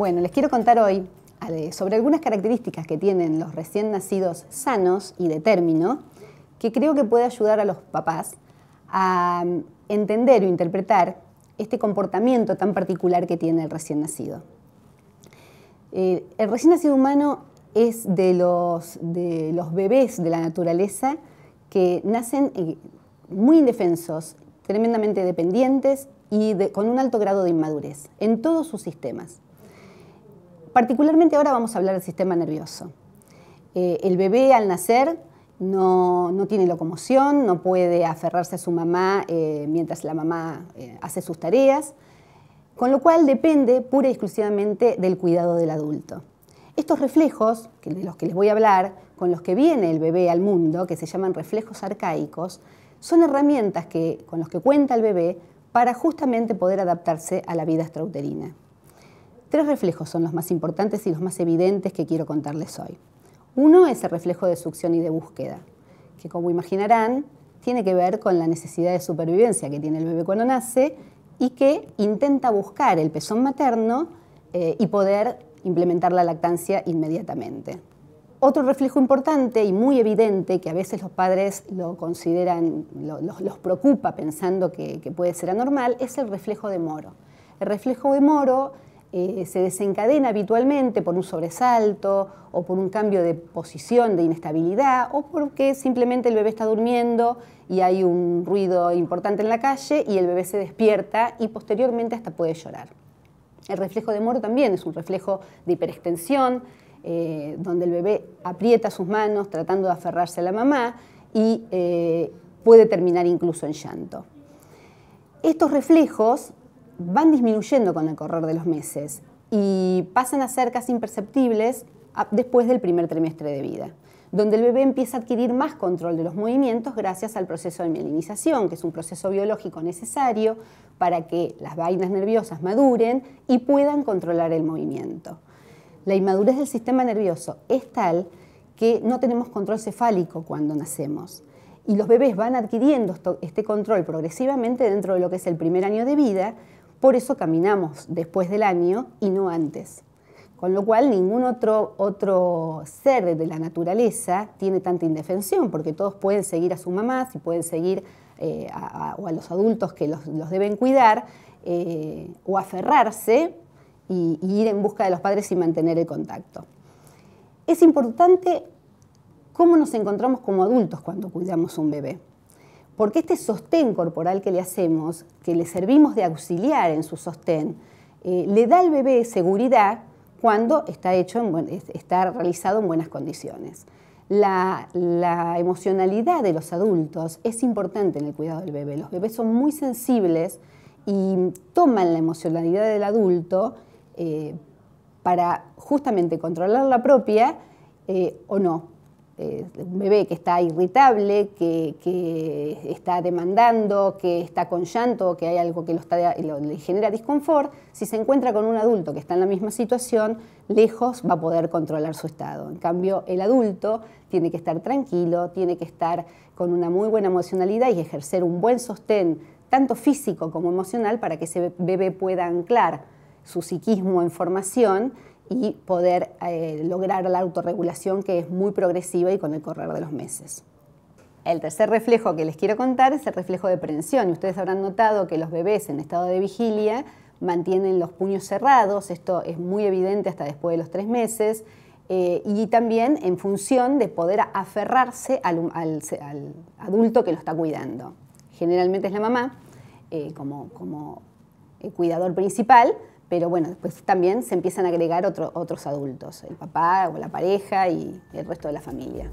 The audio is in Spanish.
Bueno, les quiero contar hoy eh, sobre algunas características que tienen los recién nacidos sanos y de término, que creo que puede ayudar a los papás a mm, entender o interpretar este comportamiento tan particular que tiene el recién nacido. Eh, el recién nacido humano es de los, de bebés de la naturaleza que nacen eh, muy indefensos, tremendamente dependientes y con un alto grado de inmadurez en todos sus sistemas. Particularmente ahora vamos a hablar del sistema nervioso. Eh, el bebé al nacer no, tiene locomoción, no puede aferrarse a su mamá eh, mientras la mamá eh, hace sus tareas, con lo cual depende pura y exclusivamente del cuidado del adulto. Estos reflejos, de los que les voy a hablar, con los que viene el bebé al mundo, que se llaman reflejos arcaicos, son herramientas que, con los que cuenta el bebé para justamente poder adaptarse a la vida extrauterina. Tres reflejos son los más importantes y los más evidentes que quiero contarles hoy. Uno es el reflejo de succión y de búsqueda, que como imaginarán tiene que ver con la necesidad de supervivencia que tiene el bebé cuando nace y que intenta buscar el pezón materno eh, y poder implementar la lactancia inmediatamente. Otro reflejo importante y muy evidente que a veces los padres lo consideran, los preocupa pensando que, que puede ser anormal, es el reflejo de Moro. El reflejo de Moro eh, se desencadena habitualmente por un sobresalto o por un cambio de posición, de inestabilidad, o porque simplemente el bebé está durmiendo y hay un ruido importante en la calle y el bebé se despierta y posteriormente hasta puede llorar. El reflejo de Moro también es un reflejo de hiperextensión, eh, donde el bebé aprieta sus manos tratando de aferrarse a la mamá y eh, puede terminar incluso en llanto. Estos reflejos van disminuyendo con el correr de los meses y pasan a ser casi imperceptibles después del primer trimestre de vida, donde el bebé empieza a adquirir más control de los movimientos gracias al proceso de mielinización, que es un proceso biológico necesario para que las vainas nerviosas maduren y puedan controlar el movimiento. La inmadurez del sistema nervioso es tal que no tenemos control cefálico cuando nacemos. Y los bebés van adquiriendo este control progresivamente dentro de lo que es el primer año de vida, por eso caminamos después del año y no antes. Con lo cual ningún otro, otro ser de la naturaleza tiene tanta indefensión, porque todos pueden seguir a su mamá, si pueden seguir eh, a los adultos que los, deben cuidar, eh, o aferrarse y, y ir en busca de los padres y mantener el contacto. Es importante cómo nos encontramos como adultos cuando cuidamos un bebé porque este sostén corporal que le hacemos, que le servimos de auxiliar en su sostén, eh, le da al bebé seguridad cuando está, hecho está realizado en buenas condiciones. La, emocionalidad de los adultos es importante en el cuidado del bebé. Los bebés son muy sensibles y toman la emocionalidad del adulto eh, para justamente controlar la propia eh, o no un bebé que está irritable, que, está demandando, que está con llanto, que hay algo que lo le genera disconfort, si se encuentra con un adulto que está en la misma situación, lejos va a poder controlar su estado. En cambio, el adulto tiene que estar tranquilo, tiene que estar con una muy buena emocionalidad y ejercer un buen sostén, tanto físico como emocional, para que ese bebé pueda anclar su psiquismo en formación y poder eh, lograr la autorregulación que es muy progresiva y con el correr de los meses. El tercer reflejo que les quiero contar es el reflejo de prevención. Ustedes habrán notado que los bebés en estado de vigilia mantienen los puños cerrados, esto es muy evidente hasta después de los tres meses, eh, y también en función de poder aferrarse al, adulto que lo está cuidando. Generalmente es la mamá eh, como, como cuidador principal, pero bueno, después también se empiezan a agregar otros adultos, el papá o la pareja y el resto de la familia.